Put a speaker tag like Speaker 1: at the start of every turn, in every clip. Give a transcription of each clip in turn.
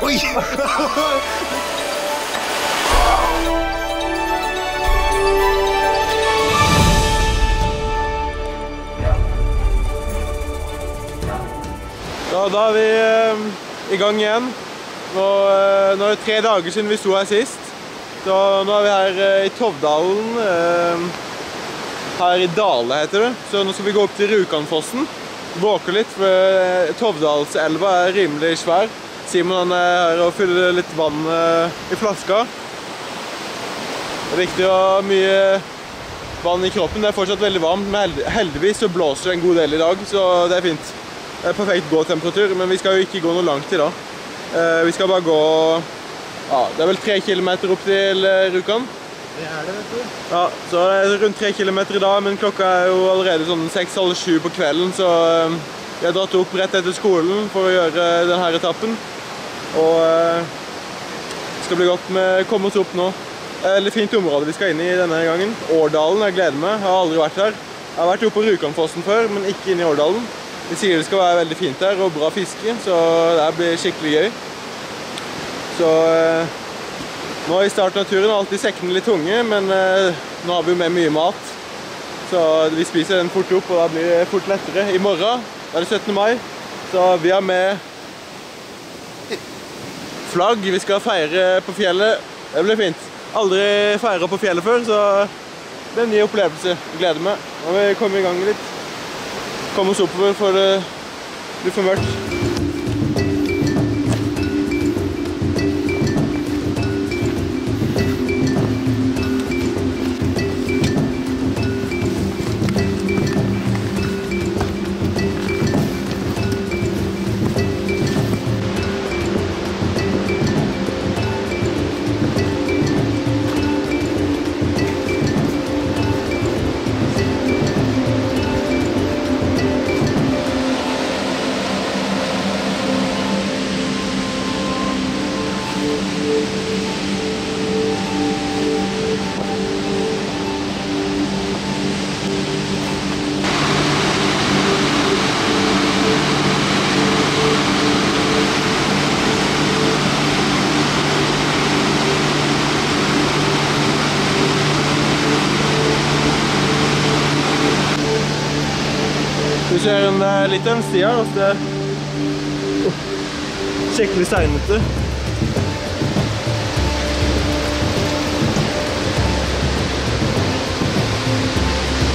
Speaker 1: Oi!
Speaker 2: Ja, da er vi eh, i gang igjen. Nå, eh, nå er det tre dager siden vi sto her sist. Så nå er vi her eh, i Tovdalen. eh, her i Dale heter det. Så nå skal vi gå opp til Rjukanfossen. Bråke litt, for eh, Tovdalselva er rimelig svær. Simon han er her og fyller litt vann i flaska. Det er viktig å ha mye vann i kroppen. Det er fortsatt veldig varmt, men heldigvis så blåser det en god del i dag, så det er fint. Det er perfekt gåtemperatur, men vi skal jo ikke gå noe langt i dag. Vi skal bare gå ja, Det er vel tre kilometer opp til Rukan. Rjukan.
Speaker 1: Det er det, vet du.
Speaker 2: Ja, så det er rundt tre kilometer i dag, men klokka er jo allerede sånn seks-halv sju på kvelden, så eh, vi har dratt opp rett etter skolen for å gjøre denne etappen. Og eh, det skal bli godt med å komme oss opp nå. Veldig fint område vi skal inn i denne gangen. Årdalen, jeg gleder meg. Jeg har aldri vært her. Jeg har vært oppe på Rjukanfossen før, men ikke inne i Årdalen. De sier det skal være veldig fint her og bra fiske, så det blir skikkelig gøy. Så eh, nå i starten av turen er alltid sekkene litt tunge, men eh, nå har vi jo med mye mat. Så vi spiser den fort opp, og da blir det fort lettere. I morgen er det 17. mai, så vi har med flagg. Vi skal feire på fjellet. Det blir fint. Aldri feira på fjellet før, så det er en ny opplevelse. Jeg gleder meg. Nå må vi komme i gang litt. Komme oss oppover for det blir for mørkt. Litt av en sti her. Altså det er skikkelig steinete.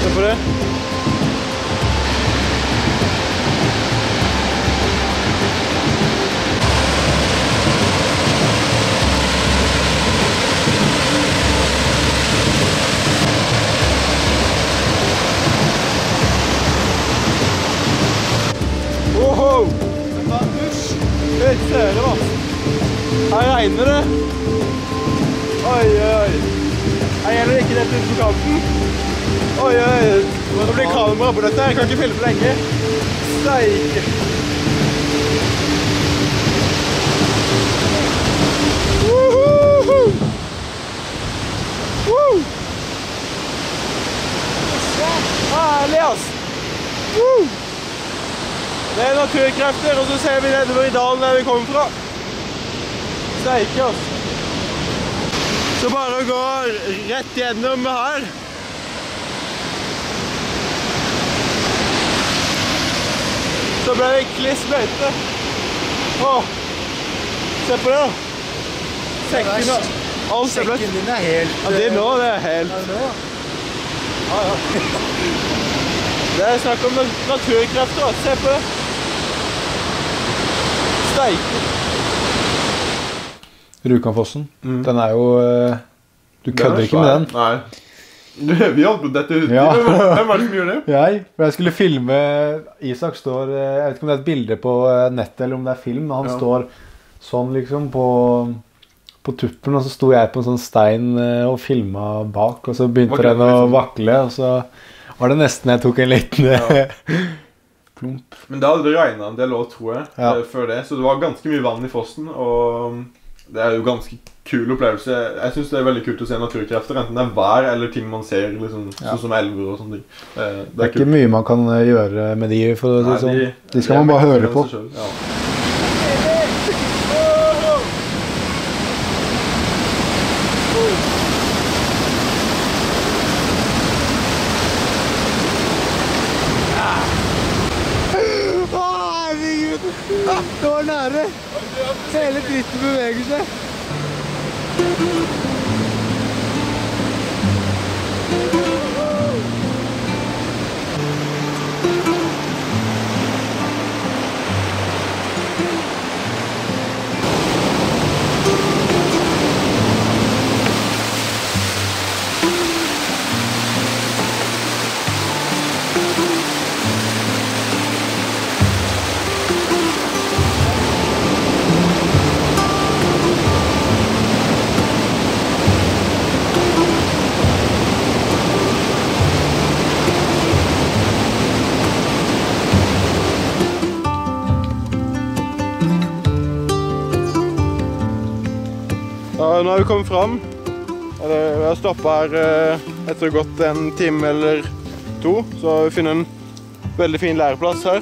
Speaker 2: Se på det. Litt søre, da. Her regner det. Oi, oi. Her gjelder ikke dette ut på kanten. Oi, oi. Nå blir kamera på dette. Jeg kan ikke filme lenge. Steike. Herlig, ass. Woo! Det er naturkrefter, og så ser vi nedover i dalen der vi kommer fra. Steike, altså. Så bare å gå rett gjennom her. Så ble det kliss beite. Åh, se på det da. Sekken da. alt.
Speaker 1: Sekken din er helt
Speaker 2: Ja, det nå, det er helt... Ja, ja. Det er snakk om naturkrefter, se på det. Steike.
Speaker 3: Rjukanfossen. Den er jo eh, Du kødder ikke med den.
Speaker 2: Nei. Vi holdt på dette ut.
Speaker 3: Ja.
Speaker 2: Hvem var det som gjorde det?
Speaker 3: Jeg, for jeg skulle filme Isak står eh, Jeg vet ikke om det er et bilde på eh, nettet eller om det er film. Men han
Speaker 2: Ja.
Speaker 3: står sånn liksom på, på tuppen, og så sto jeg på en sånn stein og filma bak. Og så begynte den å
Speaker 2: liksom.
Speaker 3: vakle, og så var det nesten jeg tok en liten eh, plump.
Speaker 2: Men det hadde regna en del år, tror jeg,
Speaker 3: Ja.
Speaker 2: eh, før det. Så det var ganske mye vann i fossen. Og det er jo ganske kul opplevelse. Jeg syns det er veldig kult å se naturkrefter, enten det er vær eller ting man ser, liksom,
Speaker 1: Ja.
Speaker 2: sånn som elver og sånne ting. Det, Det,
Speaker 1: Det er ikke mye man kan eh, gjøre med de, for å si det sånn.
Speaker 2: de-
Speaker 1: skal
Speaker 2: er
Speaker 1: man bare høre på.
Speaker 2: selv, Ja. Ja, kommet fram. Vi har stoppa her eh, etter gått en time eller to. Så har vi funnet en veldig fin læreplass her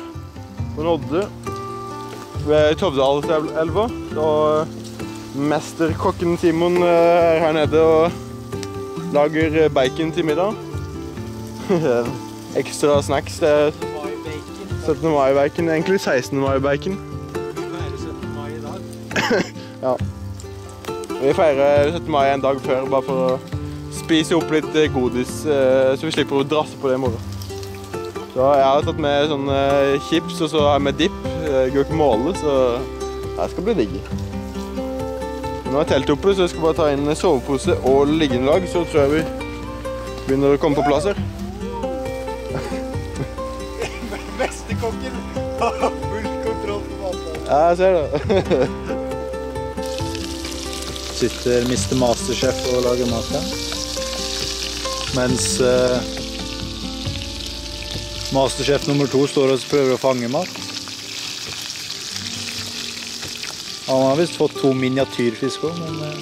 Speaker 2: på Nodde ved Tovdalselva. Og mesterkokken Simon eh, er her nede og lager eh, bacon til middag. Ekstra snacks. Det er 17. mai-bacon. Egentlig 16. mai-bacon. Vi feirer 17. mai en dag før, bare for å spise opp litt eh, godis, eh, så vi slipper å drasse på det i morgen. Så jeg har tatt med sånn eh, chips, og så har jeg med dip, eh, guacamole, så det skal bli digg. Nå er teltet oppe, så jeg skal bare ta inn sovepose og liggeunderlag, så tror jeg vi begynner å komme på plass her.
Speaker 4: Mesterkokken har full kontroll på maten.
Speaker 2: Ja, jeg ser det.
Speaker 1: Sitter Mr. Masterchef og lager mat her. Mens eh, Masterchef nummer to står og prøver å fange mat. Han har visst fått to miniatyrfisk òg, men eh,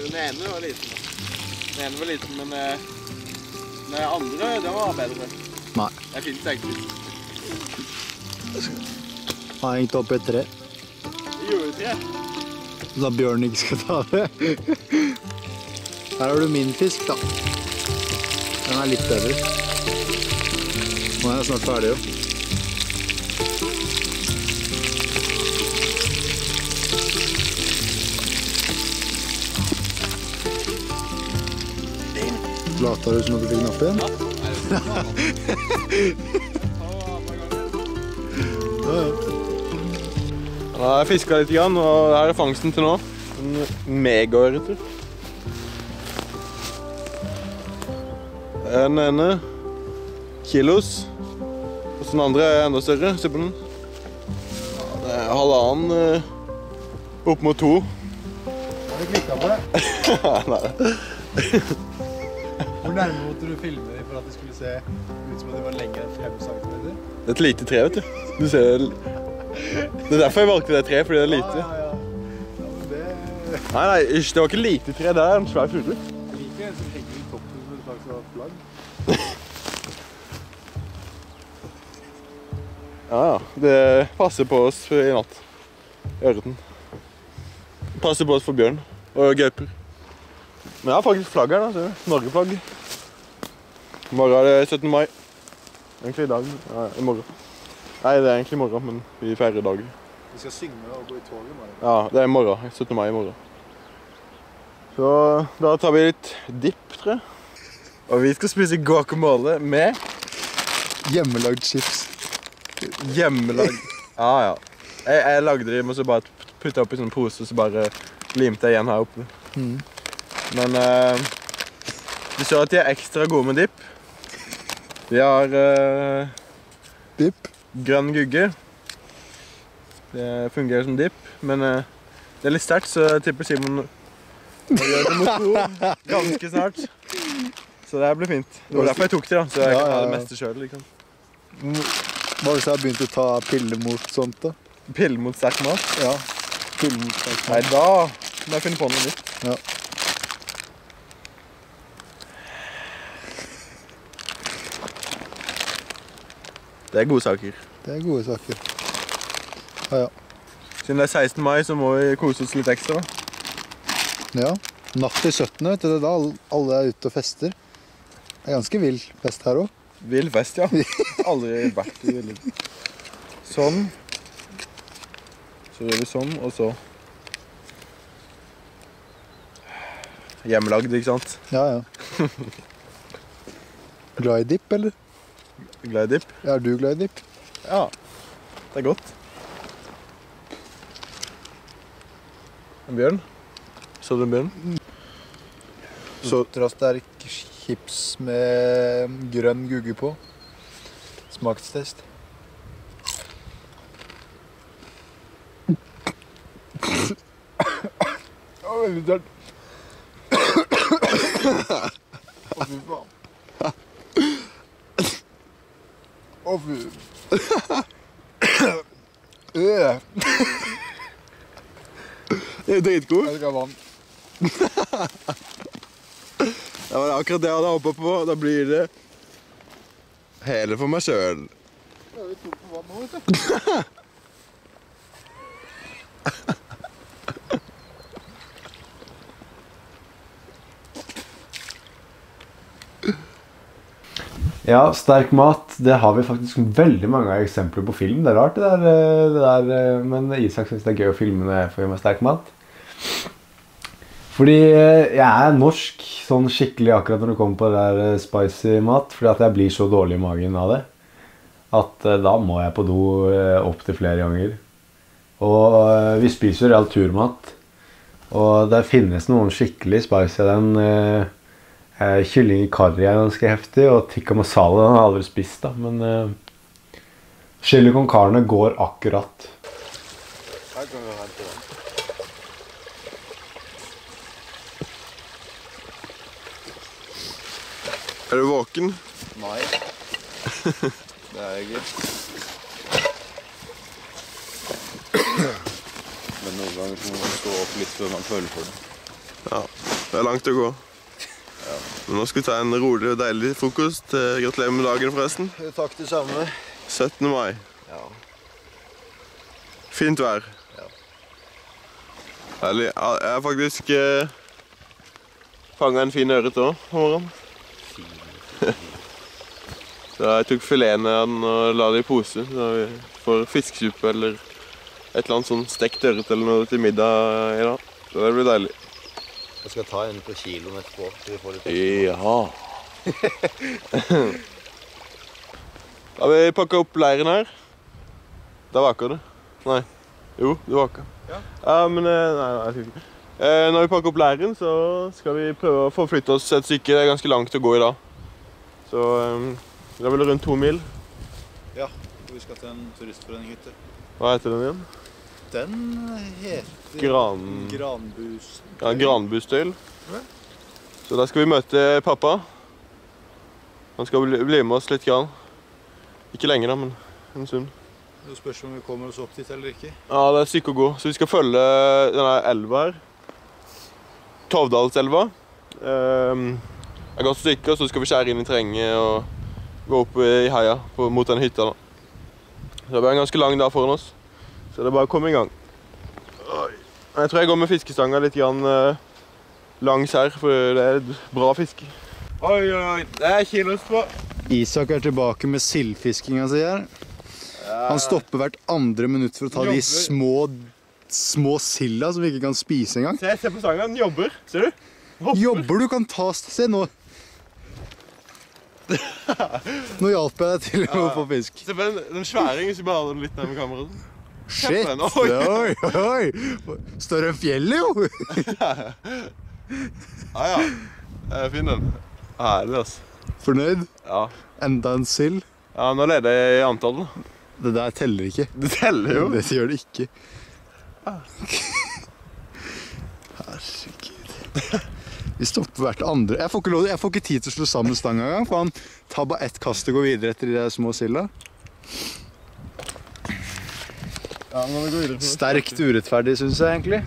Speaker 2: Den ene var liten. Den ene var liten, men eh, den andre den var bedre.
Speaker 1: Nei.
Speaker 2: Det er
Speaker 1: han har hengt opp et tre.
Speaker 2: Juletre.
Speaker 1: Da bjørnen ikke skal ta det. Her har du min fisk, da. Den er litt bedre. Nå er jeg snart ferdig, jo. Lata du som at du fikk napp igjen? Ja,
Speaker 2: Nå har jeg fiska litt, og her er fangsten til nå. En megaørreter. Den ene kilos. Og den andre er enda større. Se på den. Ja, det er halvannen eh, opp mot to.
Speaker 4: Har du klikka på det?
Speaker 2: Nei.
Speaker 4: Hvor nærme måtte du filme dem for at det skulle se ut som at det var lenger enn 5 centimeter?
Speaker 2: Det er et lite tre, vet du. Du ser Det er derfor jeg valgte det treet, fordi det er lite.
Speaker 4: Ja, ja, ja. det...
Speaker 2: Nei, nei, det var ikke lite tre. Det er en svær fugle.
Speaker 4: Jeg liker en som henger i toppen som en slags flagg.
Speaker 2: Ja, ja. Det passer på oss i natt. Ørreten. Passer på oss for bjørn og gauper. Men jeg har faktisk flagg her, da. ser du. Norgeflagg. I morgen er det 17. mai. Egentlig i dag. Ja, i morgen. Nei, det er egentlig i morgen, men vi feirer i dag.
Speaker 4: Vi skal synge og gå i toget i morgen?
Speaker 2: Ja, det er i morgen. 17. mai i morgen. Så da tar vi litt dipp, tror jeg. Og vi skal spise guacamole med
Speaker 1: Hjemmelagd chips.
Speaker 2: Hjemmelagd Ja, ja. Jeg, jeg lagde dem og så bare putta oppi sånn pose og så bare limte jeg igjen her oppe.
Speaker 1: Mm.
Speaker 2: Men uh, du ser at de er ekstra gode med dipp. De har uh,
Speaker 1: Dipp.
Speaker 2: Grønn gugge. Det fungerer som dipp, men eh, det er litt sterkt, så jeg tipper Simon må gjøre det mot to ganske snart. Så det blir fint. Det var derfor jeg tok det, da, så jeg
Speaker 1: Ja,
Speaker 2: kan ha det meste sjøl. Liksom.
Speaker 1: Hva hvis jeg har begynt å ta piller mot sånt, da?
Speaker 2: Pille mot sterk mat.
Speaker 1: Ja. Pille mot mat.
Speaker 2: Nei, da Må jeg finne på noe nytt.
Speaker 1: Ja.
Speaker 2: Det er gode saker.
Speaker 1: Det er gode saker. Ja, ja.
Speaker 2: Siden det er 16. mai, så må vi kose oss litt ekstra.
Speaker 1: Ja. Natt til 17. vet du, det er da alle er ute og fester. Det er ganske vill fest her òg.
Speaker 2: Vill fest, ja. Aldri vært i vill. Sånn. Så gjør vi sånn, og så Hjemmelagd, ikke sant?
Speaker 1: Ja, ja. Glad i dipp, eller?
Speaker 2: Glad i dipp.
Speaker 1: Er du glad i dipp?
Speaker 2: Ja. Det er godt. En bjørn. Så du en bjørn?
Speaker 1: Ultrasterk chips med grønn gugge på. Smakstest. Veldig tørt. Å, fy faen. Å, fy.
Speaker 2: Det er dritgod.
Speaker 1: Jeg skal ha vann.
Speaker 2: Det var akkurat det jeg hadde håpa på. Da blir det hele for meg sjøl.
Speaker 1: Er vi tom på vann nå, vet du.
Speaker 3: Ja, sterk mat, det har vi faktisk veldig mange eksempler på film. Det er rart, det der. eh, Det der eh, men Isak syns det er gøy å filme når jeg får i meg sterk mat. Fordi eh, jeg er norsk sånn skikkelig akkurat når det kommer på det der spicy mat. Fordi at jeg blir så dårlig i magen av det. At da må jeg på do opptil flere ganger. Og vi spiser jo real turmat. Og det finnes noen skikkelig spicy. Den eh, kylling i karri er ganske heftig, og tikka masala den har jeg aldri spist. da, Men eh, chili con carne går akkurat.
Speaker 2: Her kan vi hente den. Er du våken?
Speaker 1: Nei. Det er jeg ikke. Men noen ganger må man stå opp litt før man føler for det.
Speaker 2: Ja. Det er langt å gå. Men nå skal vi ta en rolig og deilig frokost. Eh, Gratulerer med dagen, forresten.
Speaker 1: Takk det samme.
Speaker 2: 17. mai.
Speaker 1: Ja.
Speaker 2: Fint vær.
Speaker 1: Ja.
Speaker 2: Herlig. Jeg har faktisk eh, fanga en fin ørret òg om morgenen. Så jeg tok filetene av den og la det i pose. Så vi får fiskesuppe eller et eller annet sånn stekt ørret eller noe til middag i dag. Så det blir deilig.
Speaker 1: Jeg skal ta en på kiloen etterpå. så vi får litt
Speaker 2: Ja. Har vi pakka opp leiren her. Da vaker det. Nei. Jo, det vaker.
Speaker 1: Ja.
Speaker 2: ja men eh, Nei, nei, jeg ikke. Eh, når vi pakker opp leiren, så skal vi prøve å forflytte oss et stykke. Det er ganske langt å gå i dag. Så eh, det er vel rundt to mil.
Speaker 1: Ja, vi skal til en turistforening-hytte.
Speaker 2: Hva heter den igjen?
Speaker 1: Den heter
Speaker 2: Gran...
Speaker 1: Granbus.
Speaker 2: Ja, Granbustøyl.
Speaker 1: Ja.
Speaker 2: Så da skal vi møte pappa. Han skal bli, med oss litt. Grann. Ikke lenge, da, men en stund.
Speaker 1: Det spørs om vi kommer oss opp dit eller ikke.
Speaker 2: Ja, det er et stykke å gå. Så vi skal følge denne elva her. Tovdalselva. Um, et godt stykke, og så skal vi skjære inn i terrenget og gå opp i heia på, mot den hytta. da. Så det blir en ganske lang dag foran oss. Så det er bare å komme i gang. Jeg tror jeg går med fiskestanga litt eh, langs her, for det er bra fiske. Oi, oi. Det er kilos på.
Speaker 1: Isak er tilbake med sildfiskinga si her. Han stopper hvert andre minutt for å ta de små, små silda som vi ikke kan spise engang.
Speaker 2: Se, se på stanga, den jobber. Ser du?
Speaker 1: Jobber du kan ta Se nå. Nå hjalp jeg deg til å få fisk.
Speaker 2: Se på den, den sværingen, hvis vi bare hadde den litt nærme kameraet.
Speaker 1: Shit!
Speaker 2: Oi.
Speaker 1: Oi, oi! Større enn fjellet, jo!
Speaker 2: Ja, ja. Jeg finner den. Herlig, altså.
Speaker 1: Fornøyd?
Speaker 2: Ja.
Speaker 1: Enda en sild?
Speaker 2: ja, nå leder jeg i antall.
Speaker 1: Det der teller ikke.
Speaker 2: Det teller jo.
Speaker 1: Det gjør det ikke. Herregud. Vi stopper hvert andre jeg får, ikke lov, jeg får ikke tid til å slå sammen stanga engang, for han tar bare ett kast og går videre etter de der små silda.
Speaker 2: Ja, nå må vi gå videre.
Speaker 1: Sterkt urettferdig, syns jeg egentlig.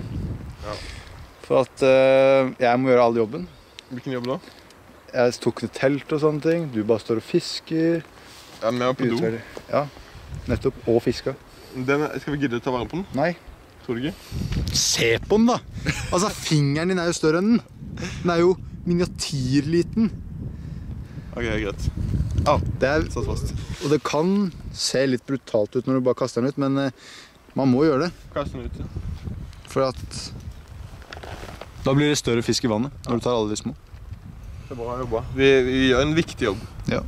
Speaker 1: For at uh, jeg må gjøre all jobben.
Speaker 2: Hvilken jobb da?
Speaker 1: Jeg tok ned telt og sånne ting. Du bare står og fisker.
Speaker 2: Ja, vi er på do.
Speaker 1: Ja, nettopp. Og fiska.
Speaker 2: Den, skal vi gidde å ta vare på den?
Speaker 1: Nei.
Speaker 2: Tror du ikke?
Speaker 1: Se på den, da! Altså, fingeren din er jo større enn den. Den er jo miniatyrliten.
Speaker 2: Ok, greit.
Speaker 1: Det er,
Speaker 2: Satt fast.
Speaker 1: og det kan se litt brutalt ut når du bare kaster den ut, men eh, man må gjøre det.
Speaker 2: Kast den ut. ja.
Speaker 1: For at Da blir det større fisk i vannet når du tar alle de små.
Speaker 2: Det er bra jobba. Vi, vi gjør en viktig jobb.
Speaker 1: Ja.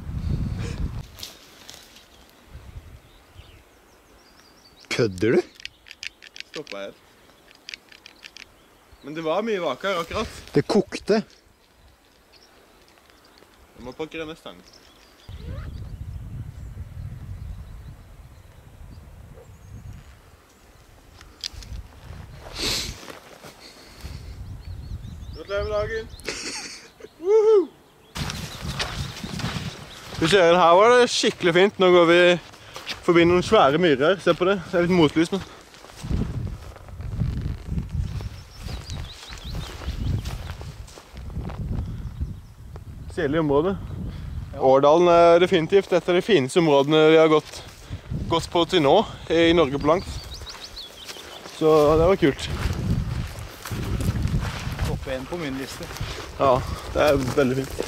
Speaker 1: Kødder du?
Speaker 2: Stoppa helt. Men det var mye vaker akkurat.
Speaker 1: Det kokte.
Speaker 2: Jeg må pakke neste stang. Gratulerer med dagen. Du ser, her var det skikkelig fint. Nå går vi forbi noen svære myrer. Se på det. Det er litt motlys nå. Stilig område. Årdalen er definitivt et av de fineste områdene vi har gått, gått på til nå i Norge på langt. Så det var kult.
Speaker 1: Én på min liste.
Speaker 2: Ja, det er veldig fint.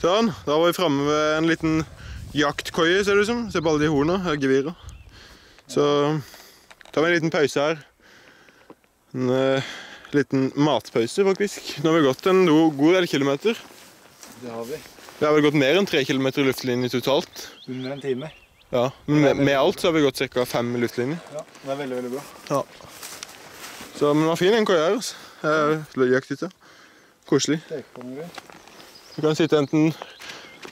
Speaker 2: Sånn, da var vi framme ved en liten jaktkoie, ser det ut som. Se på alle de horna, er gevirer. Så tar vi en liten pause her. En uh, liten matpause, faktisk. Nå har vi gått en god del kilometer.
Speaker 1: Det har vi.
Speaker 2: Vi har vel gått mer enn tre kilometer i luftlinje totalt.
Speaker 1: Under en time.
Speaker 2: Ja, men med, med alt så har vi gått ca. fem luftlinjer.
Speaker 1: Ja, det er veldig, veldig bra. Ja.
Speaker 2: Så men det var fin den koia her. altså. Jeg Jakt hytte. Koselig. Du kan sitte enten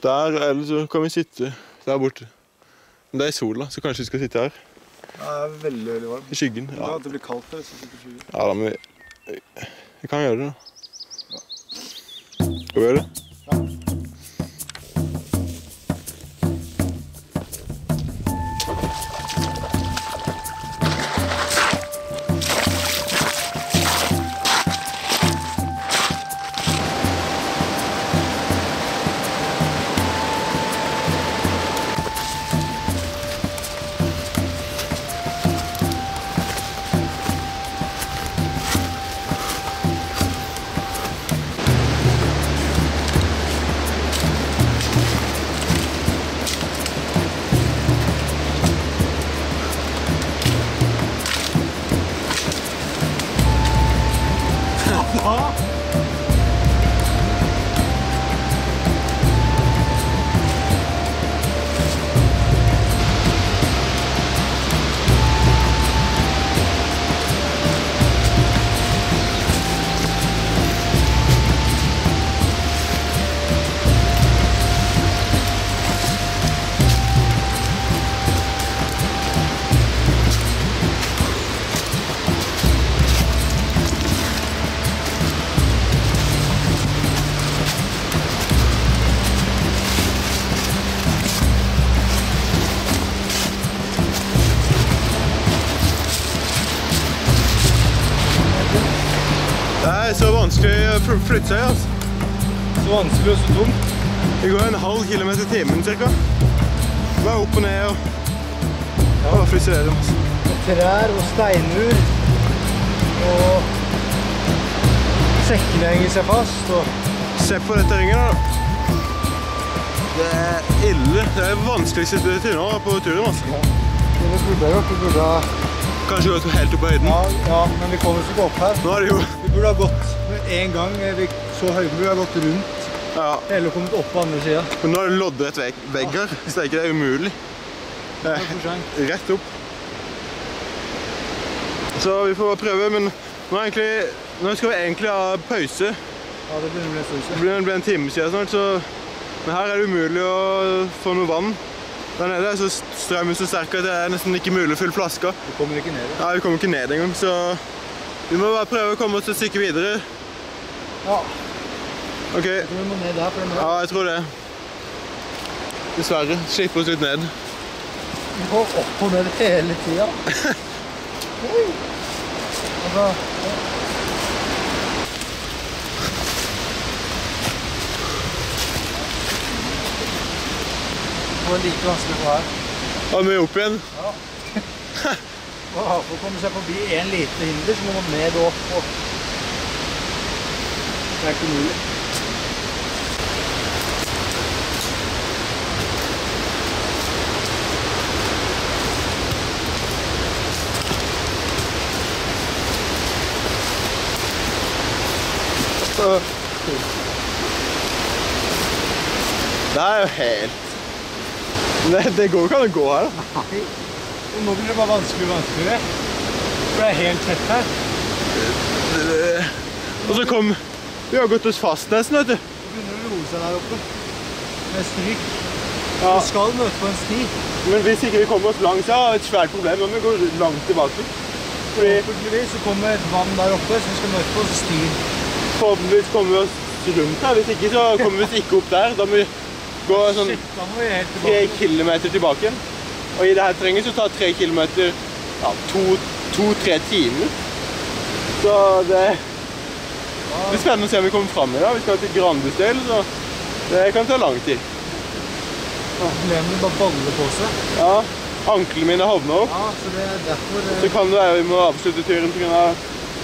Speaker 2: der, eller så kan vi sitte der borte. Men det er sola, så kanskje vi skal sitte her.
Speaker 1: Det er veldig, veldig varmt.
Speaker 2: I skyggen.
Speaker 1: Ja, det blir kaldt her.
Speaker 2: Ja da, men vi, vi kan gjøre det, da. Skal vi gjøre? Det
Speaker 1: steinmur. Og sekkene henger seg fast. Og
Speaker 2: Se på dette ringen da. Det er ille. Det er vanskeligste nå på turen. altså.
Speaker 1: det vi burde ha vi burde ha
Speaker 2: Kanskje gått helt opp på høyden.
Speaker 1: ja, ja, men vi kommer oss ikke opp her.
Speaker 2: Nå er det jo
Speaker 1: Vi burde ha gått en gang vi så høyden. Vi burde ha gått rundt
Speaker 2: ja,
Speaker 1: eller kommet opp på andre sida.
Speaker 2: men nå er det loddrett vegg, her, så det er ikke det er umulig.
Speaker 1: Det er.
Speaker 2: Rett opp. Så vi får prøve, men nå, egentlig, nå skal vi egentlig ha pause.
Speaker 1: Ja, det begynner å bli en
Speaker 2: Det blir, en time siden snart, så Men her er det umulig å få noe vann. Der nede er strømmen så sterk at det er nesten ikke mulig å fylle flasker.
Speaker 1: Vi kommer ikke ned.
Speaker 2: Ja, vi kommer ikke ned engang, så vi må bare prøve å komme oss et stykke videre.
Speaker 1: Ja,
Speaker 2: OK.
Speaker 1: jeg tror vi må ned der. for den
Speaker 2: Ja, jeg tror det. Dessverre. Slipp oss litt ned.
Speaker 1: Vi går opp og ned hele tida. Altså,
Speaker 4: Det var like vanskelig å få her.
Speaker 2: Da må vi opp igjen.
Speaker 4: Ja. for å komme seg forbi en lite hinder, så må man ned og opp. Det er ikke mulig.
Speaker 2: Det er jo helt Det, det går jo ikke an å gå her, da.
Speaker 4: Nei. Nå blir det bare vanskeligere og vanskeligere. For det er helt tett her.
Speaker 2: Og så kom Vi har gått oss fast nesten, vet du.
Speaker 4: Det begynner å roe seg der oppe. Med stryk.
Speaker 2: Ja.
Speaker 4: Vi skal møte på en sti.
Speaker 2: Men hvis ikke vi kommer oss langt, så har vi et svært problem. Må vi gå langt tilbake. Fordi
Speaker 4: Forhåpentligvis så kommer et vann der oppe som vi skal møte på, så stien.
Speaker 2: Forhåpentligvis kommer vi oss rundt her. Hvis ikke så kommer vi oss ikke opp der. Da må vi gå sånn tre kilometer tilbake. Og i det her terrenget så tar tre kilometer ja, to-tre timer. Så det det blir spennende å se om vi kommer fram i dag. Vi skal til Grandestøl, så det kan ta lang tid.
Speaker 4: Problemet bare baller på seg.
Speaker 2: Ja, anklene mine hovner opp.
Speaker 4: Ja, så det er derfor
Speaker 2: Så
Speaker 4: eh,
Speaker 2: kan det være vi må avslutte turen pga.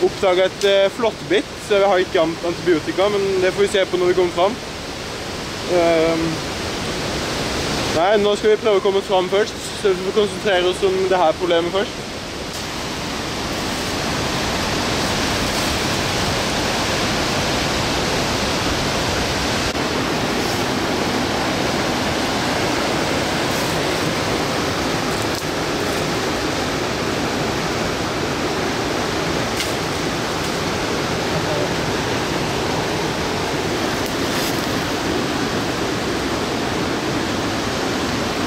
Speaker 2: Oppdage et flott flåttbitt. Så vi har ikke antibiotika, men det får vi se på når vi kommer fram. Ehm, nei, nå skal vi prøve å komme oss fram først, så vi får konsentrere oss om det her problemet først.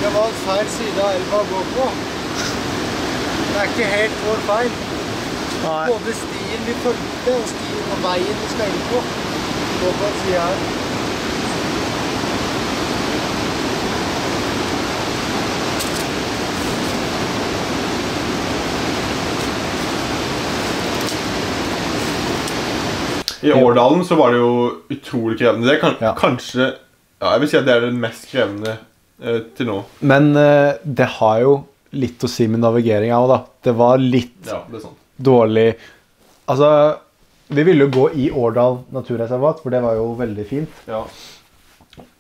Speaker 4: vi har valgt feil side går gå på. Det er ikke helt vår feil. Både stien vi fulgte og stien og veien vi skal inn på, går på en side her.
Speaker 2: I Årdalen så var det jo utrolig krevende. Det er kan,
Speaker 3: Ja.
Speaker 2: kanskje ja, Jeg vil si at det er det mest krevende til nå.
Speaker 3: Men eh, det har jo litt å si med navigeringa òg, da. Det var litt
Speaker 2: Ja, det
Speaker 3: dårlig Altså, vi ville jo gå i Årdal naturreservat, for det var jo veldig fint.
Speaker 2: Ja.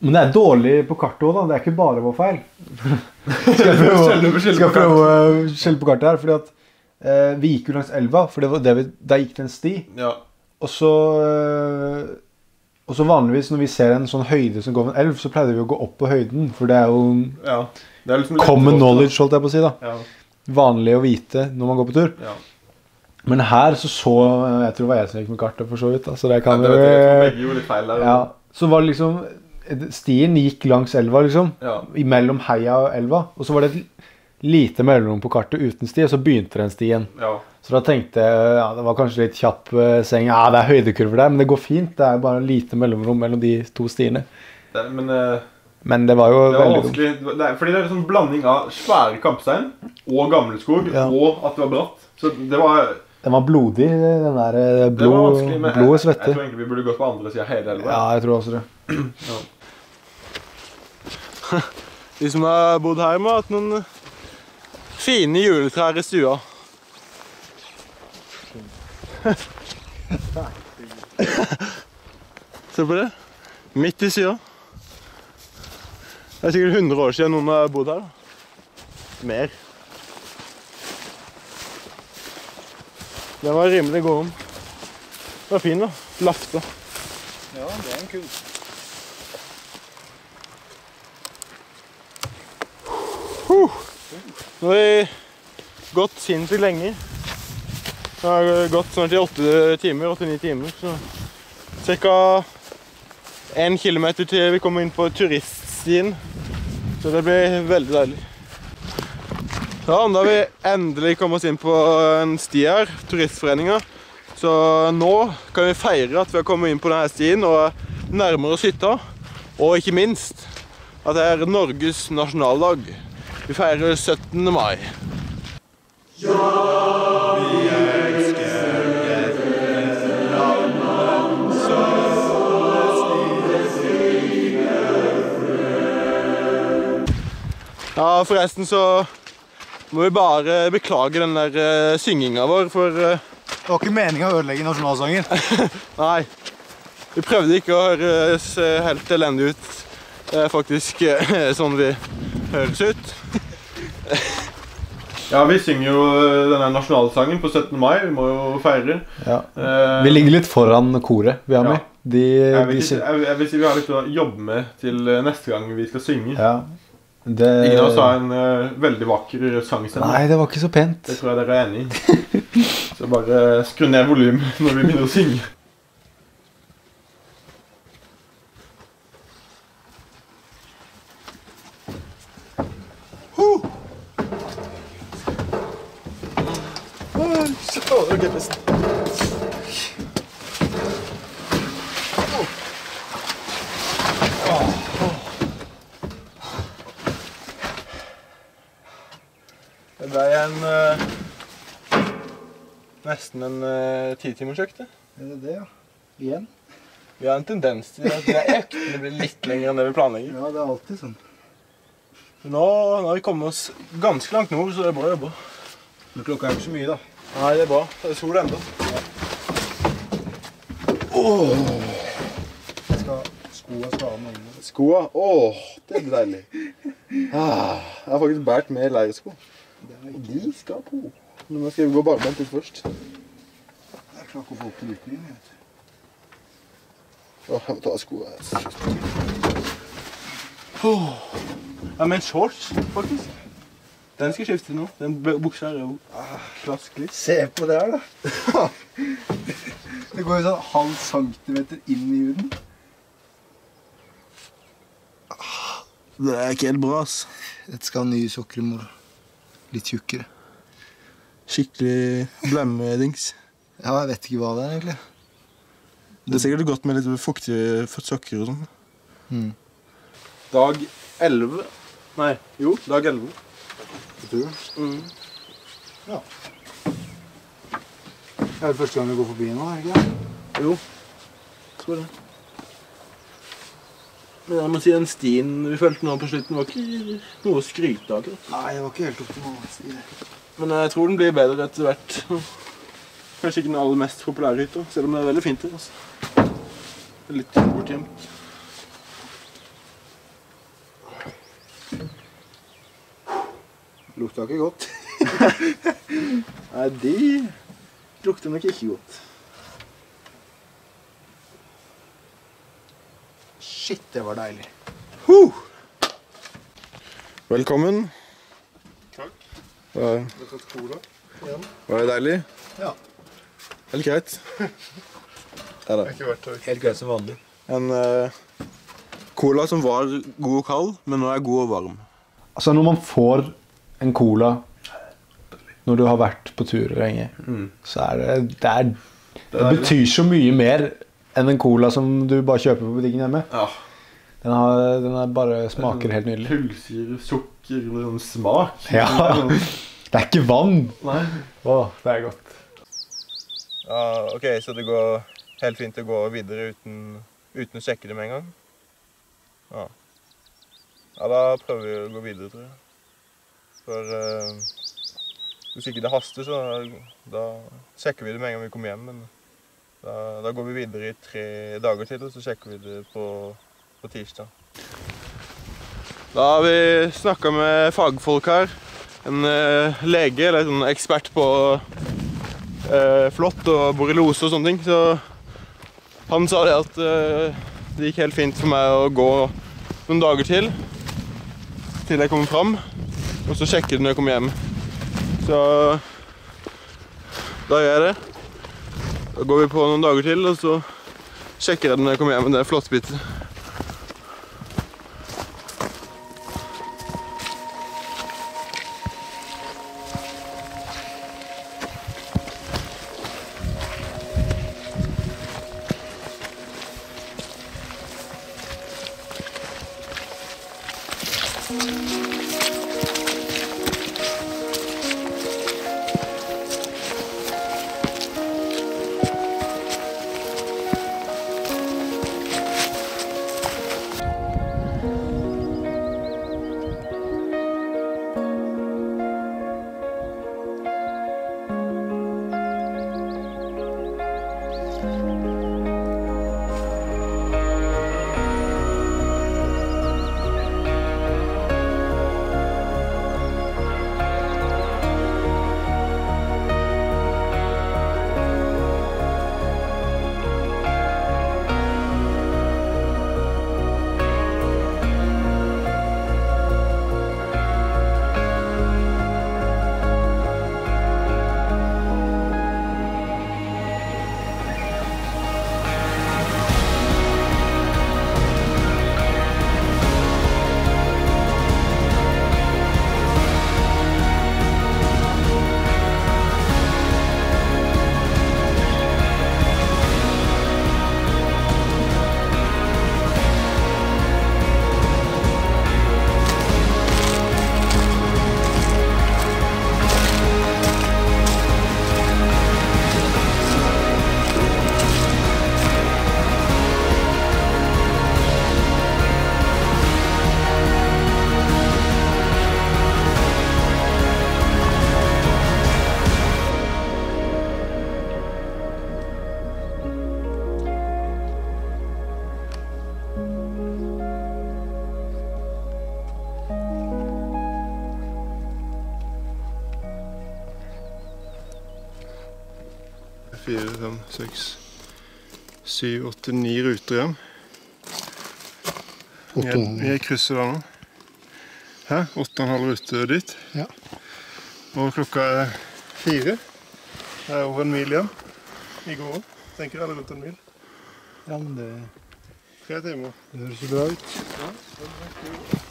Speaker 3: Men det er dårlig på kartet òg, da. Det er ikke bare vår feil. skal jeg prøve, å- skal prøve å skjelle på kartet her. fordi at eh, vi gikk jo langs elva, for det var det vi, der gikk det en sti.
Speaker 2: ja.
Speaker 3: Og så eh, Og så vanligvis når vi ser en sånn høyde som går over en elv, så pleide vi å gå opp på høyden. For det er jo
Speaker 2: ja. Det er liksom
Speaker 3: common knowledge, holdt jeg på å si. da
Speaker 2: Ja.
Speaker 3: Vanlig å vite når man går på tur.
Speaker 2: ja.
Speaker 3: Men her så så Jeg tror det var jeg som gikk med kartet, for så vidt. da Så det
Speaker 2: Ja,
Speaker 3: kan
Speaker 2: det jeg tror begge gjorde litt feil der.
Speaker 3: ja, Så var det liksom Stien gikk langs elva, liksom.
Speaker 2: Ja.
Speaker 3: Mellom heia og elva. Og så var det et lite mellomrom på kartet uten sti, og så begynte den stien.
Speaker 2: Ja.
Speaker 3: Så da tenkte jeg ja, Det var kanskje litt kjapp eh, seng. Ja, det er høydekurver der, men det går fint. Det er bare lite mellomrom mellom de to stiene.
Speaker 2: Det, men eh,
Speaker 3: Men det var jo
Speaker 2: det var
Speaker 3: veldig dumt.
Speaker 2: vanskelig. Det fordi det er en sånn blanding av svære kampstein og gamleskog,
Speaker 3: Ja.
Speaker 2: og at det var bratt. Så det var,
Speaker 3: Den var blodig, den der eh, blod, blod og
Speaker 2: jeg, jeg tror egentlig vi burde gått på andre siden av hele elva.
Speaker 3: Ja, jeg tror også det.
Speaker 2: De som har bodd her, må ha hatt noen fine juletrær i stua. Se på det. Midt i stua. Det er sikkert 100 år siden noen har bodd her. Mer. Den var rimelig god om. Den var fin, da. Lafta.
Speaker 4: Ja, det er en kunst.
Speaker 2: Nå har vi gått sinnssykt lenge. Det har gått snart i åtte timer, åtte-ni timer. Så ca. én kilometer til vi kommer inn på turiststien. Så det blir veldig deilig. Ja, da har vi endelig kommet oss inn på en sti her, Turistforeninga. Så nå kan vi feire at vi har kommet inn på denne stien og nærmere oss hytta. Og ikke minst at det er Norges nasjonaldag. Vi feirer 17. mai. Ja, forresten så må vi bare beklage den der uh, synginga vår, for uh,
Speaker 1: Det var ikke meninga å ødelegge nasjonalsangen.
Speaker 2: Nei. Vi prøvde ikke å høres eh, helt elendig ut. Faktisk eh, sånn vi høres ut. Ja, vi synger jo eh, denne nasjonalsangen på 17. mai. Vi må jo feire.
Speaker 3: Ja.
Speaker 2: Eh,
Speaker 3: Vi ligger litt foran koret vi har
Speaker 2: Ja.
Speaker 3: med. De,
Speaker 2: jeg, vil
Speaker 3: de,
Speaker 2: jeg, jeg vil si vi har litt å jobbe med til eh, neste gang vi skal synge.
Speaker 3: ja. Det,
Speaker 2: Ingen av oss har en uh, veldig vakker sangstemme.
Speaker 3: Nei, det var ikke så pent.
Speaker 2: Det tror jeg dere er enig i. Så bare skru ned volumet når vi begynner å synge. Det ble en uh, Nesten en uh, titimersøkt.
Speaker 1: Er det det, ja? Igjen?
Speaker 2: Vi har en tendens til at det øktene blir litt lenger enn det vi planlegger.
Speaker 1: Ja, det er alltid sånn.
Speaker 2: Nå, nå har vi kommet oss ganske langt nord, så det er bra jobba.
Speaker 1: Men klokka er ikke så mye, da.
Speaker 2: Nei, det er bra. Det er sol ennå.
Speaker 1: Jeg skal skoa skal av med.
Speaker 2: Skoa Åh, det blir deilig. Ah, jeg har faktisk båret med leirsko. Og de skal på. Nå skal vi gå barbent ut først.
Speaker 1: Jeg klarer ikke å få opp til lutningen. jeg vet.
Speaker 2: Åh, jeg må ta av skoa. Ja, men shorts, faktisk. Den skal skifte nå. Den bu- buksa er jo klaskelig.
Speaker 1: Se på det her, da. det går jo sånn halv centimeter inn i huden.
Speaker 2: Det er ikke helt bra, ass.
Speaker 1: Dette skal ha nye sokker i morgen. Litt tjukkere.
Speaker 2: Skikkelig blemmedings.
Speaker 1: Ja, jeg vet ikke hva det er, egentlig.
Speaker 2: Det er sikkert godt med litt fuktige sokker og sånn.
Speaker 1: Mm.
Speaker 2: Dag 11. Nei, jo, dag 11.
Speaker 1: På turen. Ja. Det er det første gang vi går forbi nå, er det ikke det?
Speaker 2: Jo, tror det. Men jeg må si den stien vi følte nå på slutten var ikke noe å skryte av.
Speaker 1: Nei, det var ikke helt optimal.
Speaker 2: Men jeg tror den blir bedre etter hvert. Kanskje ikke den aller mest populære hytta, selv om det er veldig fint her. Altså. Litt bortgjemt.
Speaker 1: Lukta ikke godt.
Speaker 2: Nei, de lukter nok ikke godt.
Speaker 1: Shit, det var deilig.
Speaker 2: Velkommen.
Speaker 1: Takk.
Speaker 2: Var,
Speaker 1: Du har tatt cola?
Speaker 2: var det deilig?
Speaker 1: Ja.
Speaker 2: Helt greit. Det da.
Speaker 1: det.
Speaker 3: Helt greit som vanlig.
Speaker 2: En uh, cola som var god og kald, men nå er god og varm.
Speaker 3: Altså, når man får en cola når du har vært på tur lenge, så er det det, er, det betyr så mye mer enn en cola som du bare kjøper på butikken hjemme.
Speaker 2: Ja.
Speaker 3: Den, har, den er bare smaker helt nydelig.
Speaker 2: Kullsyre, sukker, og sånn smak.
Speaker 3: Ja. Det er ikke vann!
Speaker 2: Nei.
Speaker 3: Å, det er godt.
Speaker 2: Ja, ok, så det går helt fint å gå videre uten, uten å sjekke det med en gang? Ja. Ja, da prøver vi å gå videre, tror jeg. For eh, hvis ikke det haster, så da sjekker vi det med en gang vi kommer hjem. Men da, da går vi videre i tre dager til, og så sjekker vi det på, på tirsdag. Da har vi snakka med fagfolk her. En eh, lege, eller en ekspert på eh, flått og borreliose og sånne ting. Så han sa det at eh, det gikk helt fint for meg å gå noen dager til. Til jeg kommer fram. Og så sjekke det når jeg kommer hjem. Så da gjør jeg det. Da går vi på noen dager til, og så sjekker jeg det når jeg kommer hjem. Det er flott flåttebiter. Thank fire, fem, seks, syv, åtte, ni ruter igjen. Jeg, jeg krysser der nå. Hæ? Åtte og en halv rute dit.
Speaker 1: Ja.
Speaker 2: Og klokka er fire. Det er over en mil igjen. I går òg. Tenker alle rundt en mil.
Speaker 1: Ja, men det,
Speaker 2: Tre timer.
Speaker 1: det høres bra ut.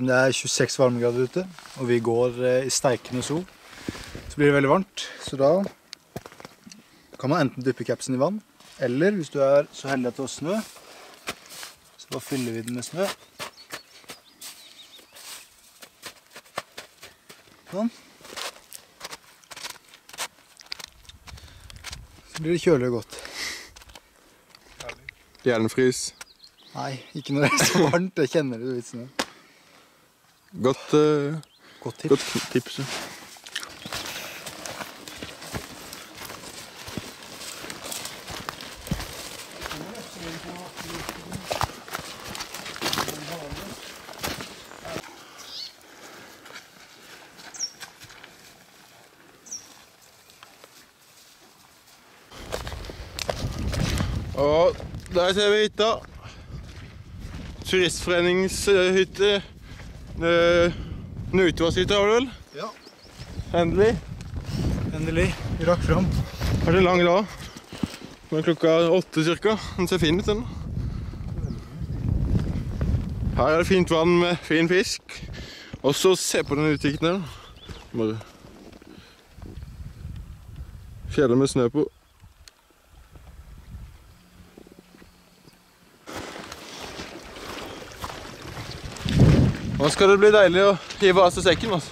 Speaker 1: Siden det er 26 varmegrader ute, og vi går eh, i steikende sol, så blir det veldig varmt. Så da kan man enten dyppe capsen i vann, eller hvis du er så heldig at det er snø, så bare fyller vi den med snø. Sånn. Så blir det kjølig og godt.
Speaker 2: Jernfrys.
Speaker 1: Nei, ikke når det er så varmt. Jeg kjenner det litt snø.
Speaker 2: Godt, uh,
Speaker 1: Godt tips.
Speaker 2: godt tips. Og der ser vi hytta. Turistforeningshytte. Uh, har var det vel?
Speaker 1: Ja,
Speaker 2: Endelig.
Speaker 1: endelig. Vi rakk fram.
Speaker 2: Er det lang dag. Nå er klokka åtte cirka. Den ser fin ut, den. Her er det fint vann med fin fisk. Og så se på den utsikten her. Bare Fjellet med snø på. Nå skal det bli deilig å hive av seg sekken. Altså.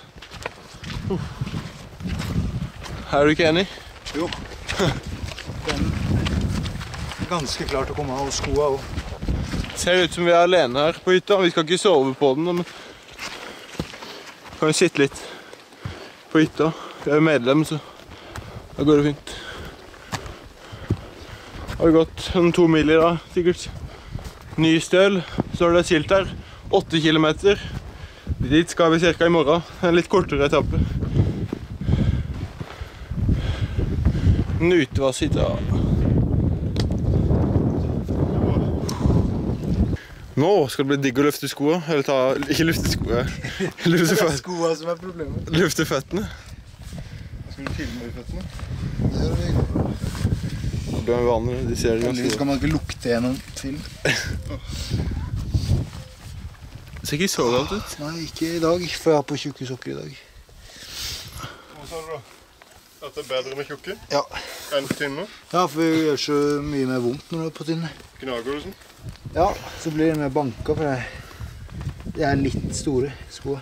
Speaker 2: Er du ikke enig?
Speaker 1: Jo. Den er ganske klar til å komme av skoa òg.
Speaker 2: Ser ut som vi er alene her på hytta. Vi skal ikke sove på den, men kan jo sitte litt på hytta. Vi er jo medlem, så da går det fint. Har vi gått sånn to mil i dag, sikkert. Ny støl, så er det skilt her. Åtte kilometer. Dit skal vi cirka i morgen. En litt kortere etappe. Nutevasshytta. Nå skal det bli digg å løfte skoene. Eller ta Ikke løfte skoene. Løfte,
Speaker 1: Det er skoene som er problemet.
Speaker 2: løfte føttene. Skal du filme i føttene?
Speaker 1: Det gjør vi.
Speaker 2: Det er vanlig. De ser
Speaker 1: det
Speaker 2: ganske
Speaker 1: kan man ikke lukte gjennom film.
Speaker 2: Det ser ikke så galt ut.
Speaker 1: Nei, ikke i dag, for jeg har på tjukke sokker i dag.
Speaker 2: Hva sa du da? At det er bedre med tjukke
Speaker 1: Ja.
Speaker 2: enn tynne?
Speaker 1: ja, for det gjør så mye mer vondt når du er på tynne.
Speaker 2: Gnager du sånn?
Speaker 1: Ja, så blir det mer banka, for det, de er litt store sko.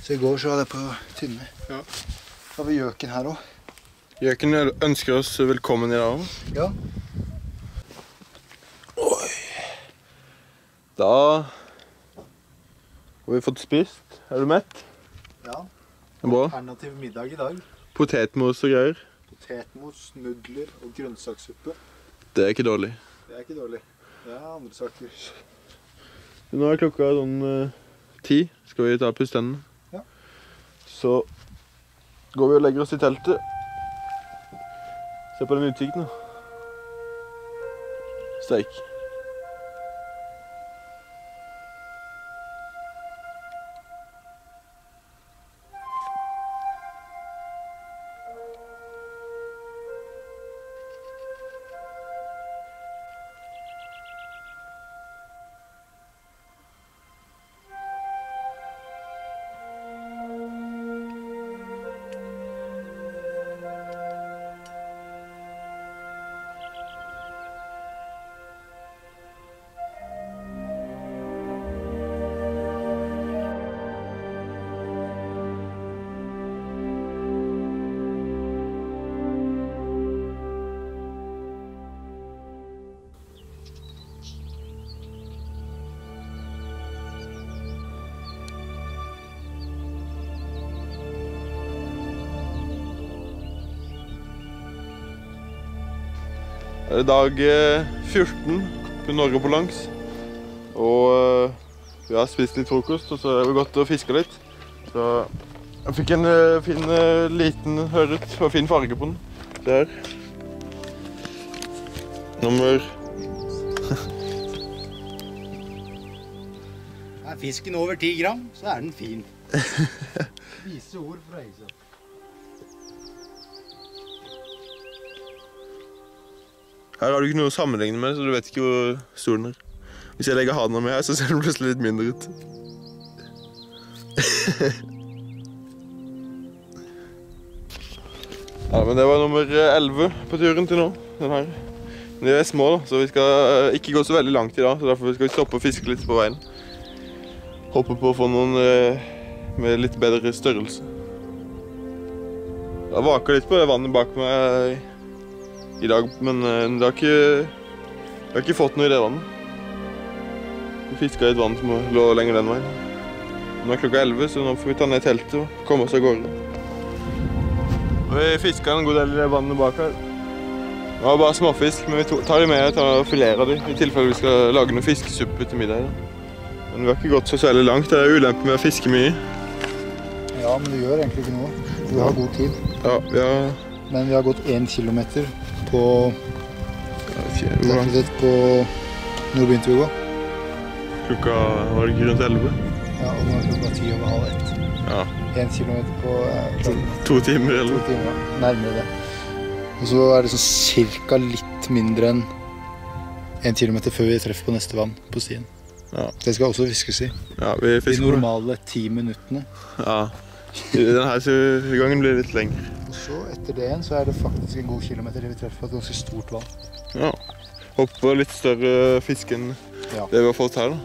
Speaker 1: Så i går så hadde jeg på tynne.
Speaker 2: Ja.
Speaker 1: Da har vi gjøken her òg.
Speaker 2: Gjøken ønsker oss velkommen i dag.
Speaker 1: Ja.
Speaker 2: Da har vi fått spist. Er du mett?
Speaker 1: ja.
Speaker 2: Bra.
Speaker 1: Alternativ middag i dag.
Speaker 2: Potetmos og greier.
Speaker 1: Potetmos, nudler og grønnsakssuppe.
Speaker 2: Det er ikke dårlig.
Speaker 1: Det er ikke dårlig. Det er andre saker.
Speaker 2: Nå er klokka sånn eh, ti. Skal vi ta pusse tennene?
Speaker 1: Ja.
Speaker 2: Så går vi og legger oss i teltet. Se på den utsikten, da. Steik. Er det dag eh, 14 på Norge på langs. Og eh, vi har spist litt frokost, og så har vi gått og fiska litt. Så jeg fikk en eh, fin eh, liten ørret og fin farge på den. Der. Nummer
Speaker 1: Er fisken over 10 gram, så er den fin. Vise ord fra Egersund.
Speaker 2: Her har du ikke noe å sammenligne med, så du vet ikke hvor stor den er. Hvis jeg legger handa mi her, så ser den plutselig litt mindre ut. ja, men det var nummer 11 på turen til nå. Den her. De er små, da, så vi skal eh, ikke gå så veldig langt i dag. Så derfor skal vi stoppe og fiske litt på veien. Håper på å få noen eh, med litt bedre størrelse. Jeg vaker litt på det vannet bak meg i dag, men eh, det har ikke, jeg har ikke fått noe i det vannet. Vi fiska i et vann som lå lenger den veien. Nå er klokka 11, så nå får vi ta ned teltet og komme oss av gårde. Vi fiska en god del i det vannet bak her. Det var bare småfisk, men vi tar de med og filerer de, i tilfelle vi skal lage noe fiskesuppe til middag. Men vi har ikke gått så særlig langt. Det er ulempe med å fiske mye.
Speaker 1: Ja, men det gjør egentlig ikke noe. Vi har god tid.
Speaker 2: Ja, vi har
Speaker 1: Men vi har gått én kilometer på
Speaker 2: langt?
Speaker 1: Tettet på Når begynte vi å gå?
Speaker 2: Klokka var det ikke rundt 11?
Speaker 1: Ja, og nå er klokka ti over halv ett.
Speaker 2: Ja.
Speaker 1: Én kilometer på eh,
Speaker 2: To, to timer
Speaker 1: to timer. ja. Nærmere det. Og så er det sånn cirka litt mindre enn én kilometer før vi treffer på neste vann på stien.
Speaker 2: Ja.
Speaker 1: Det skal også fiskes i.
Speaker 2: Ja, vi fisker De
Speaker 1: normale ti minuttene.
Speaker 2: Ja. Denne gangen blir det litt lengre.
Speaker 1: Så etter det igjen så er det faktisk en god kilometer til vi treffer et ganske stort vann.
Speaker 2: Ja. Håper litt større fisk enn
Speaker 1: Ja.
Speaker 2: det vi har fått her. da.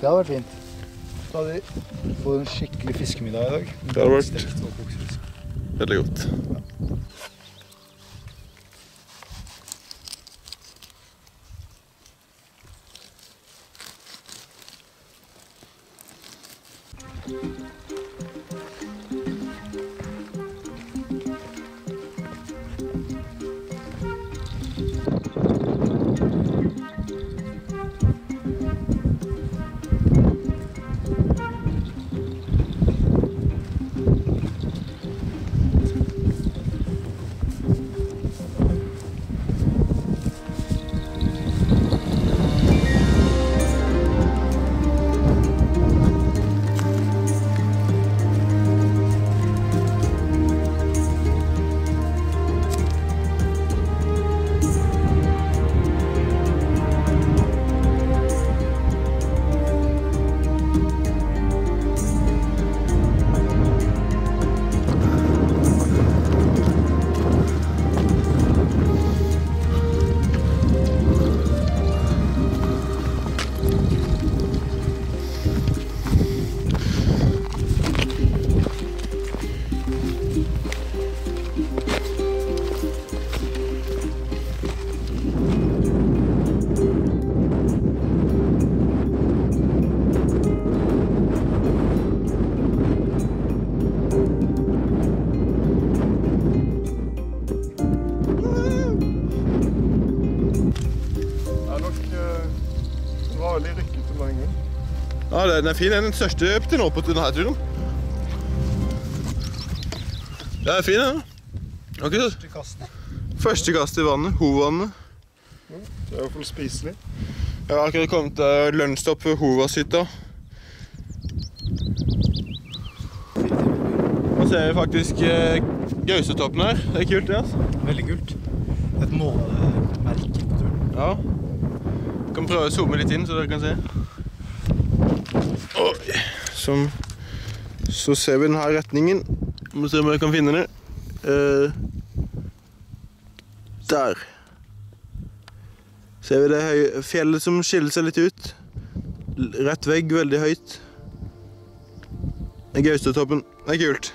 Speaker 1: Det hadde vært fint. Da hadde vi fått en skikkelig fiskemiddag i dag.
Speaker 2: Det hadde vært- veldig godt.
Speaker 5: Ja. fisk.
Speaker 2: Veldig Den er fin. Den er den største til nå på denne turen. Den er fin, den. Første så. Første kast i vannet. Hovvannet.
Speaker 5: Det er i hvert fall spiselig.
Speaker 2: Jeg har akkurat kommet til lunsjstopp ved Hovashytta. Nå ser vi faktisk eh, Gausetoppen her. Det er kult, det. altså.
Speaker 1: Veldig kult. Et målemerke på turen.
Speaker 2: Ja. Vi Kan prøve å zoome litt inn, så dere kan se. Som, så ser vi denne retningen. Må se om jeg kan finne det. Uh, der. Ser vi det høye, fjellet som skiller seg litt ut. Rett vegg, veldig høyt. Gaustatoppen. Det er kult.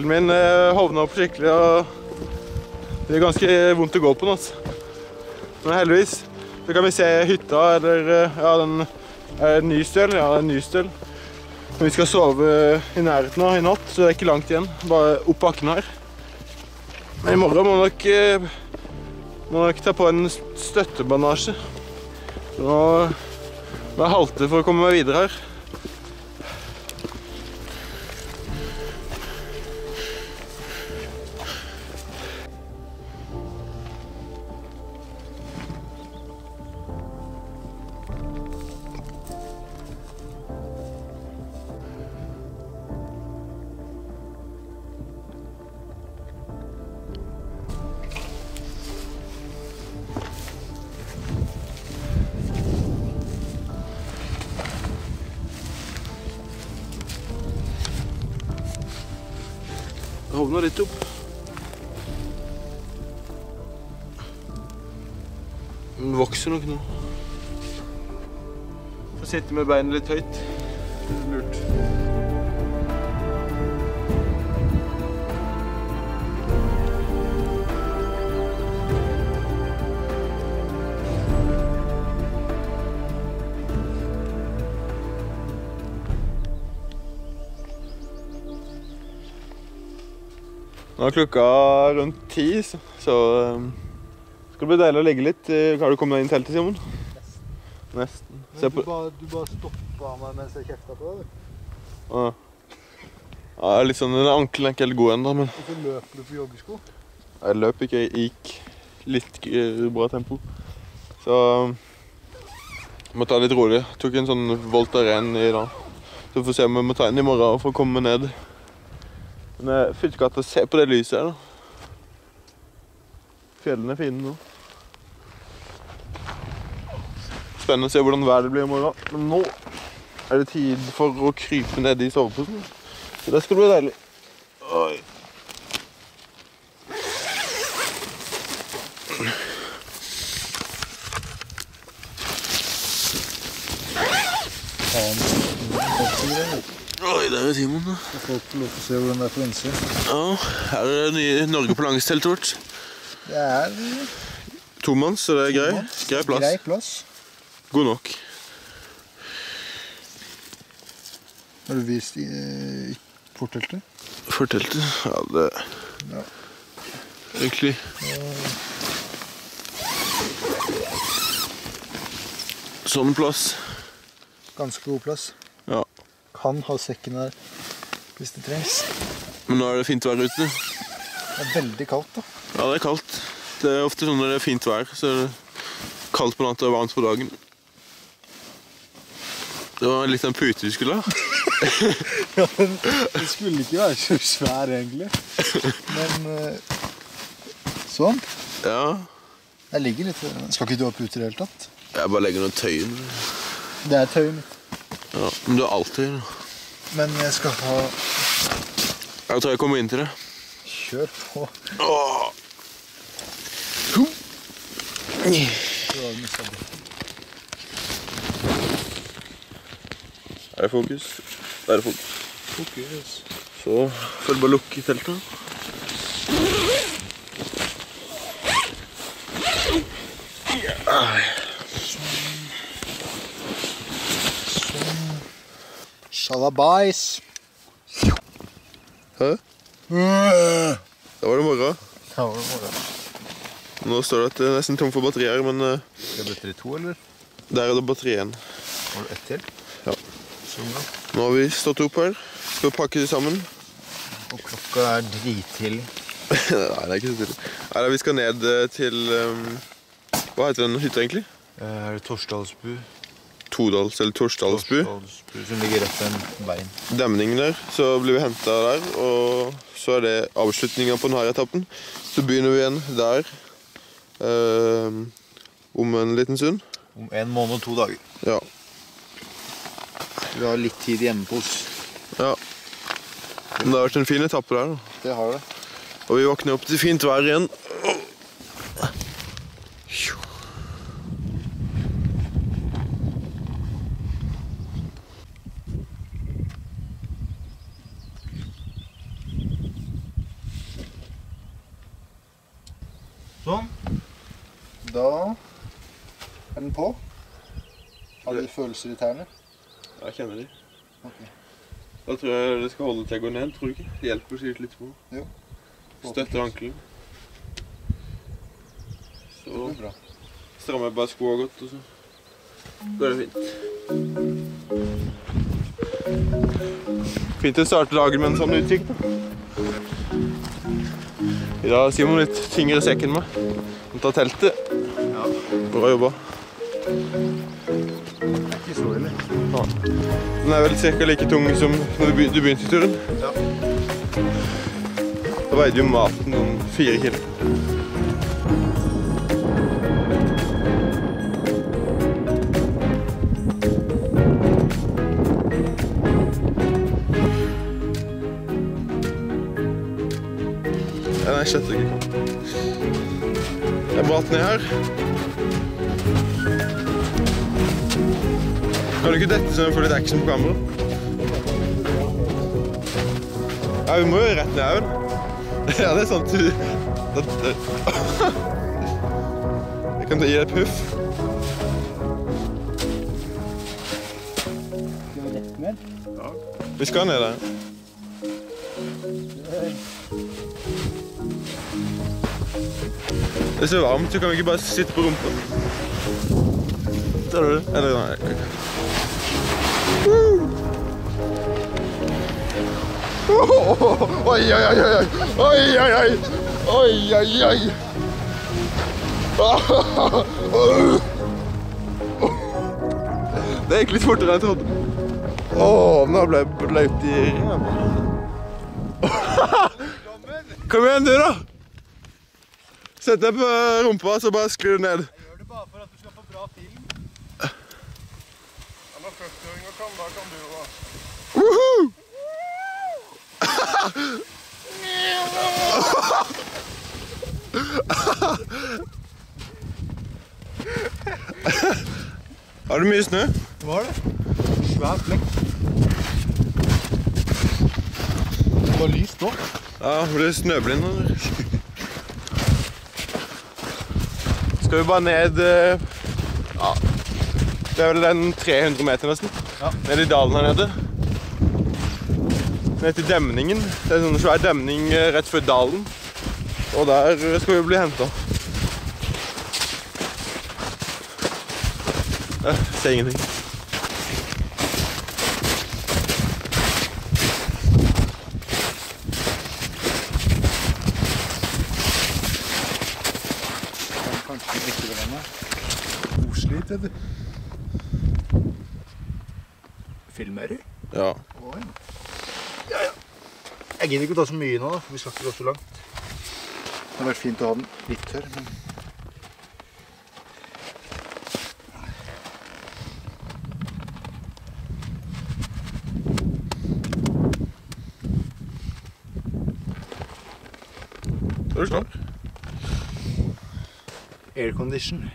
Speaker 2: Har ankelen min eh, hovna opp skikkelig, og det er ganske vondt å gå på nå. altså. Men heldigvis så kan vi se hytta, eller eh, ja, den er Nystøl. Ja, det er Nystøl. Men vi skal sove i nærheten av i natt, så det er ikke langt igjen. Bare opp bakken her. Men i morgen må nok, eh, må nok ta på en støttebandasje. Nå må jeg halte for å komme meg videre her. Jeg hovna litt opp. Den vokser nok nå. Får sitte med beinet litt høyt. Nå er klokka rundt ti, så, så um, skal det bli deilig å ligge litt. Eh, Har du kommet deg inn i teltet, Simon? Nesten. Se
Speaker 1: Men du bare, du bare stoppa meg mens jeg kjefta på deg. du.
Speaker 2: Ja. Ja, litt sånn, Ankelen er ikke helt god ennå, men
Speaker 1: Hvorfor løper du på joggesko?
Speaker 2: jeg løp ikke. Jeg gikk litt eh, bra tempo. Så um, må ta det litt rolig. Tok en sånn Voltaren i dag. Så får vi se om jeg må ta en i morgen for å komme ned. Men eh, å se på det lyset her, da. Fjellene er fine nå. Spennende å se hvordan været blir i morgen. Men nå er det tid for å krype ned i soveposen. Så det skal bli deilig. Oi. Oi, der er Simon. da.
Speaker 1: får får lov til å se hvordan det er på innsiden.
Speaker 2: Ja, her er det nye Norge på langsteltet vårt.
Speaker 1: Det er
Speaker 2: Tomanns, så det er grei. Grei plass.
Speaker 1: grei plass.
Speaker 2: God nok.
Speaker 1: Har du vist i forteltet?
Speaker 2: Forteltet? Ja, det
Speaker 1: Ja.
Speaker 2: Egentlig Sånn plass.
Speaker 1: Ganske god plass. Kan ha sekken her hvis det trengs.
Speaker 2: Men nå er det fint vær ute.
Speaker 1: Det er veldig kaldt, da.
Speaker 2: Ja, det er kaldt. Det er ofte sånn når det er fint vær, så er det kaldt på natta og varmt på dagen. Det var litt av en pute vi skulle ha.
Speaker 1: Ja, men det skulle ikke være så svær, egentlig. Men eh, sånn.
Speaker 2: Ja.
Speaker 1: Jeg ligger litt Skal ikke du ha puter i det hele tatt?
Speaker 2: Jeg bare legger noen tøyen.
Speaker 1: Det er tøyet mitt.
Speaker 2: Ja, men du har alltid.
Speaker 1: Men jeg skal ha
Speaker 2: Jeg tror jeg kommer inn til det.
Speaker 1: Kjør på.
Speaker 2: Åh. Er det fokus? Der er det fokus.
Speaker 1: Fokus.
Speaker 2: Så får du bare lukke teltet.
Speaker 1: Shalabais.
Speaker 2: Hæ? Da var det morgen.
Speaker 1: Da var det.
Speaker 2: Nå står det at det er nesten tom for batterier, men eh,
Speaker 1: Skal jeg bøtte i to, eller?
Speaker 2: der er det batteri igjen.
Speaker 1: Har du ett til?
Speaker 2: Ja.
Speaker 1: Sånn.
Speaker 2: Nå har vi stått opp her. Skal pakke det sammen.
Speaker 1: Og klokka er drittidlig.
Speaker 2: Nei, det er ikke så tidlig. Nei, Vi skal ned eh, til um, Hva heter den hytta egentlig?
Speaker 1: Eh, Er det Torsdalsbu?
Speaker 2: Todals eller Torsdalsbu.
Speaker 1: Som ligger rett ved veien.
Speaker 2: Demningen der. Så blir vi henta der, og så er det avslutninga på denne etappen. Så begynner vi igjen der eh, om en liten stund.
Speaker 1: Om en måned og to dager.
Speaker 2: Ja.
Speaker 1: Vi har litt tid hjemme på oss.
Speaker 2: ja. Men det har vært en fin etappe der. da.
Speaker 1: Det har det.
Speaker 2: Og vi våkner opp til fint vær igjen.
Speaker 1: Da er den på. Har du følelser i tærne?
Speaker 2: Jeg kjenner de.
Speaker 1: Okay.
Speaker 2: Da tror jeg det skal holde til jeg går ned, tror du ikke? Det hjelper å skyte litt på.
Speaker 1: Jo.
Speaker 2: Støtte ankelen. Så strammer jeg bare skoene godt, og så går det fint. Fint å starte dagen med en sånn utsikt. I dag har Simon litt tyngre sekk enn meg. Han tar teltet. Bra jobba. Den er vel ca. like tung som når du begy- du begynte turen.
Speaker 1: Ja.
Speaker 2: Da veide jo maten noen fire kilo. Nei, slett ikke. Det er bratt ned her. Kan du ikke dette så vi får litt action på kamera? Ja, vi må jo rett ned òg. Ja, det er sant. Du- det- det- Jeg kan gi deg et puff.
Speaker 1: Skal vi rett ned?
Speaker 2: Vi skal ned der. Det er så varmt, så kan vi ikke bare sitte på rumpa. Du? Eller nei. Oi, oi, oi, oi. Oi, oi, oi. Oi, oi, oi. Det gikk litt fortere enn jeg trodde. Å, nå ble jeg blaut i ræva. Kom igjen, du, da. Sett deg på rumpa, så bare skru ned. Mye snø?
Speaker 1: Det var det. Svær flekk. Det var lyst nå.
Speaker 2: Ja, blir du snøblind? eller? Skal vi bare ned eh, Ja. Det er vel den 300 meter nesten.
Speaker 1: Ja.
Speaker 2: Ned i dalen her nede. Ned til demningen. Det er en sånn svær demning eh, rett før dalen. Og der skal vi bli henta. Jeg ser ingenting.
Speaker 1: Kan kanskje det vannet. Koselig, vet du. Filmer du?
Speaker 2: Ja.
Speaker 1: Oi. Ja, ja. Jeg gidder ikke å ta så mye nå, da, for vi skal ikke gå så langt. Det hadde vært fint å ha den litt tørr, men
Speaker 2: Er du klar?
Speaker 1: Aircondition.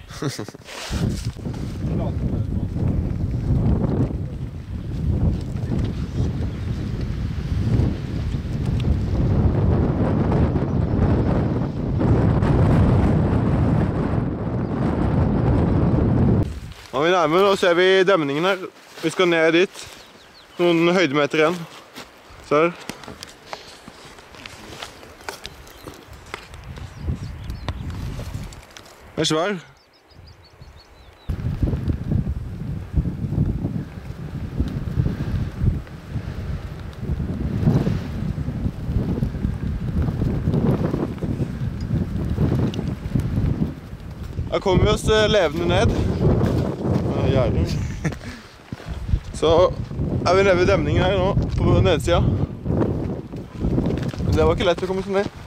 Speaker 2: Nå er vi nærmer nå ser vi demningen her. Vi skal ned dit. Noen høydemeter igjen. Se Den er svær. Da kommer vi oss eh, levende ned. Så er vi nede ved demningen her nå, på nedsida. Men det var ikke lett å komme seg ned.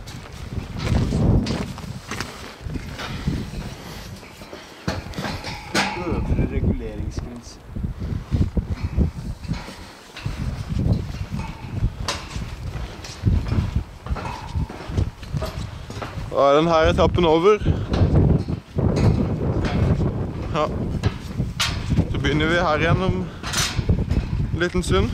Speaker 2: var den her etappen over. Ja. Så begynner vi her igjen om en liten stund.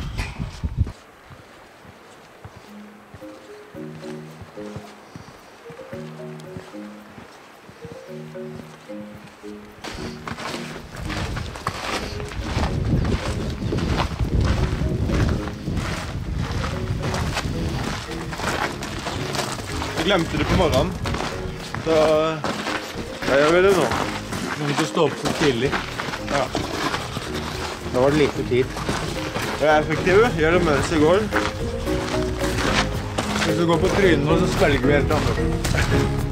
Speaker 2: glemte det på morgenen. Så da gjør vi det nå.
Speaker 1: Men ikke stå opp så tidlig.
Speaker 2: Ja.
Speaker 1: Da var det lite tid.
Speaker 2: Vi er effektive. Gjør det mens vi går.
Speaker 1: Hvis du går på trynet nå, så svelger vi helt andre.